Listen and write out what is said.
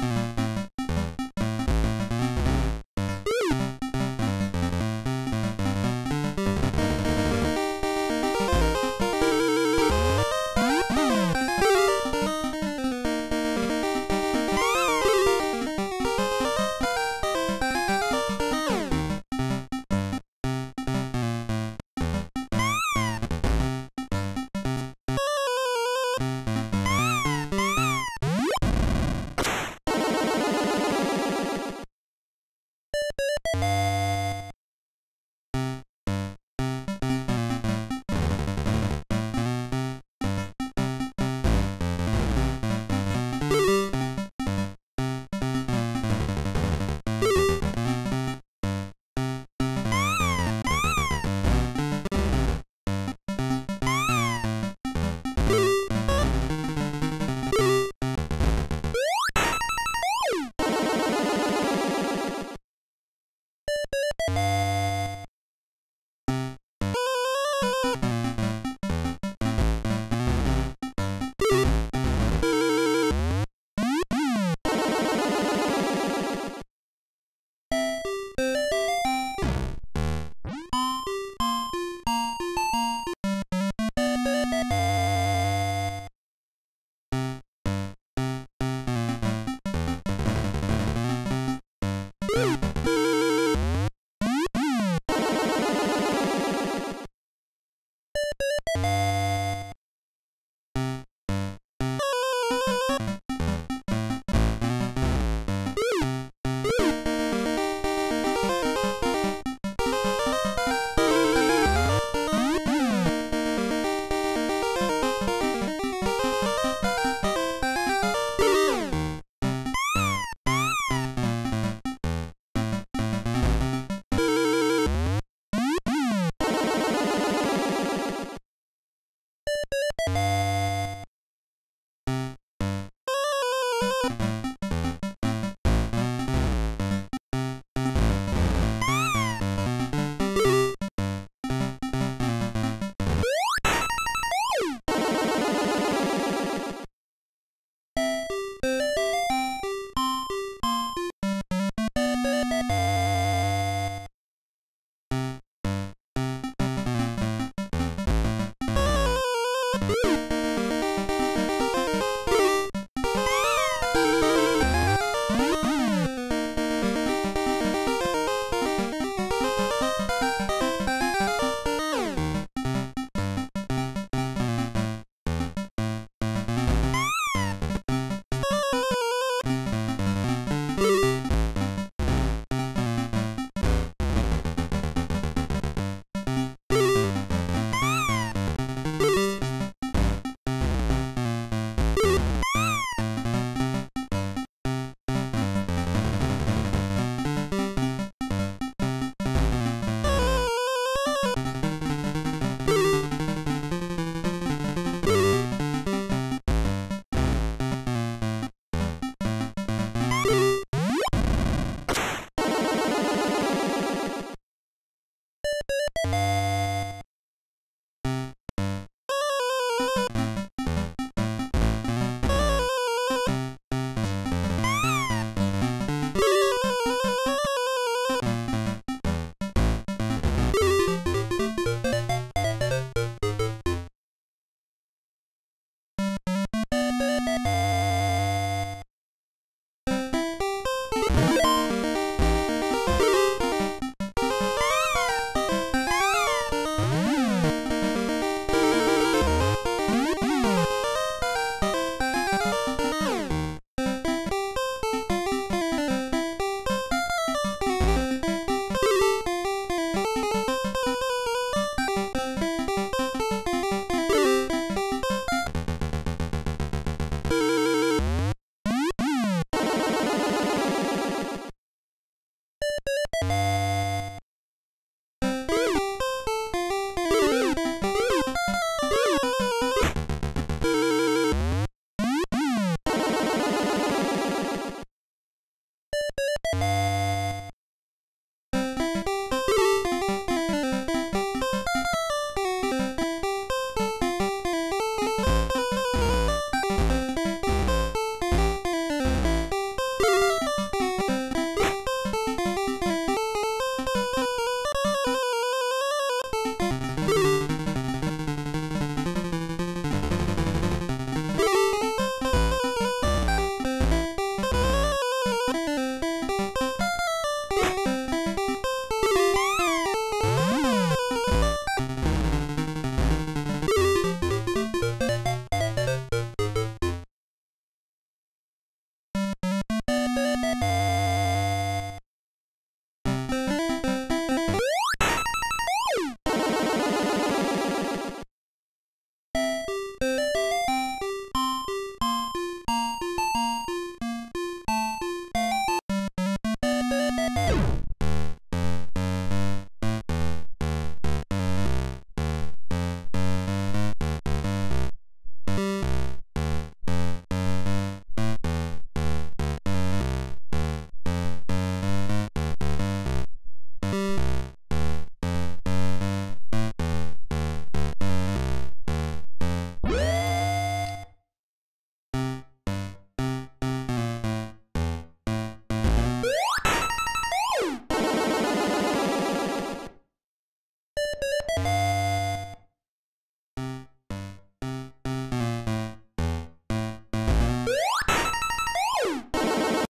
you you you Thank you.